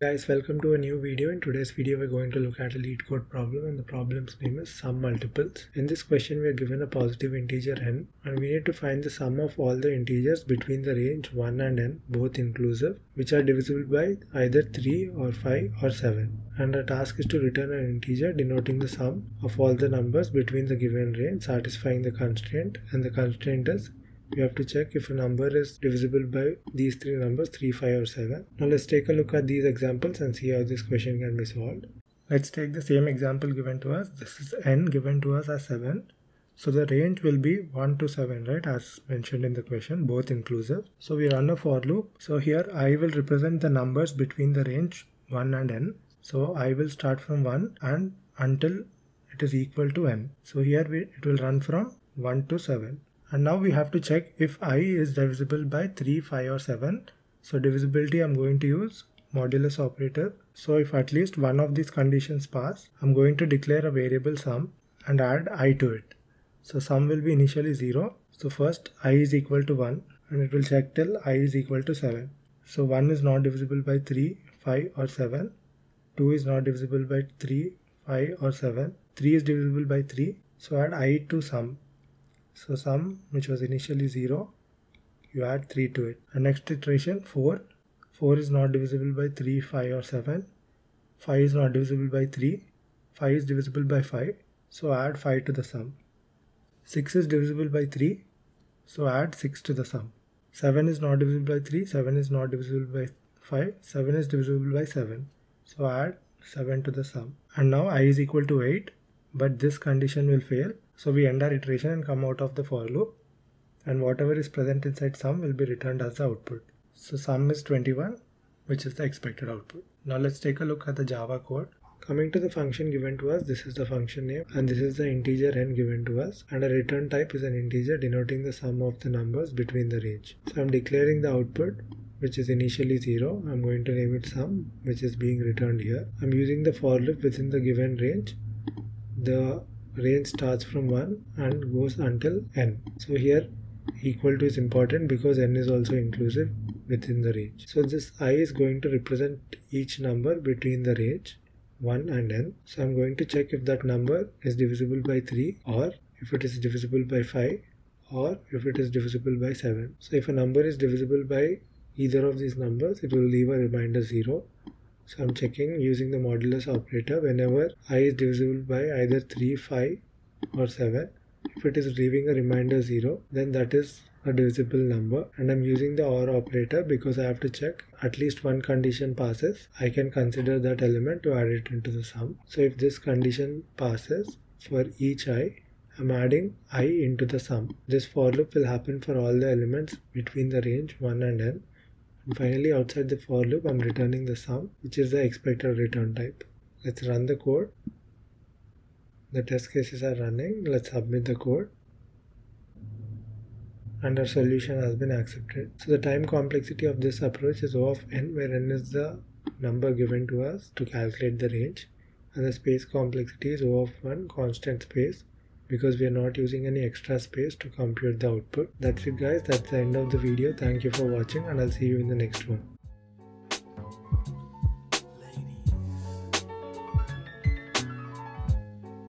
Guys, welcome to a new video. In today's video, we're going to look at a LeetCode problem and the problem's name is sum multiples. In this question, we are given a positive integer n and we need to find the sum of all the integers between the range 1 and n, both inclusive, which are divisible by either 3 or 5 or 7. And our task is to return an integer denoting the sum of all the numbers between the given range satisfying the constraint and the constraint is you have to check if a number is divisible by these three numbers 3 5 or 7 now let's take a look at these examples and see how this question can be solved. Let's take the same example given to us. This is n given to us as 7 so the range will be 1 to 7 right as mentioned in the question both inclusive. So we run a for loop. So here i will represent the numbers between the range 1 and n. So i will start from 1 and until it is equal to n. So here we, it will run from 1 to 7 and now we have to check if i is divisible by 3 5 or 7 so divisibility i'm going to use modulus operator. So if at least one of these conditions pass i'm going to declare a variable sum and add i to it. So sum will be initially 0 so first i is equal to 1 and it will check till i is equal to 7 so 1 is not divisible by 3 5 or 7 2 is not divisible by 3 5 or 7 3 is divisible by 3 so add i to sum so sum which was initially 0 you add 3 to it. And next iteration 4 4 is not divisible by 3 5 or 7 5 is not divisible by 3 5 is divisible by 5 so add 5 to the sum. 6 is divisible by 3 so add 6 to the sum. 7 is not divisible by 3 7 is not divisible by 5 7 is divisible by 7 so add 7 to the sum. And now i is equal to 8 but this condition will fail so we end our iteration and come out of the for loop and whatever is present inside sum will be returned as the output. So sum is 21 which is the expected output. Now let's take a look at the Java code. Coming to the function given to us, this is the function name and this is the integer n given to us and a return type is an integer denoting the sum of the numbers between the range. So I'm declaring the output which is initially 0. I'm going to name it sum which is being returned here. I'm using the for loop within the given range. The range starts from 1 and goes until n. So here equal to is important because n is also inclusive within the range. So this i is going to represent each number between the range 1 and n. So I'm going to check if that number is divisible by 3 or if it is divisible by 5 or if it is divisible by 7. So if a number is divisible by either of these numbers, it will leave a reminder 0 so I'm checking using the modulus operator whenever i is divisible by either 3, 5 or 7. If it is leaving a remainder 0 then that is a divisible number and I'm using the OR operator because I have to check at least one condition passes I can consider that element to add it into the sum. So if this condition passes for each i I'm adding i into the sum. This for loop will happen for all the elements between the range 1 and n and finally outside the for loop I'm returning the sum which is the expected return type. Let's run the code. The test cases are running. Let's submit the code. And our solution has been accepted. So the time complexity of this approach is O of n where n is the number given to us to calculate the range and the space complexity is O of 1 constant space because we are not using any extra space to compute the output. That's it guys, that's the end of the video. Thank you for watching and I'll see you in the next one.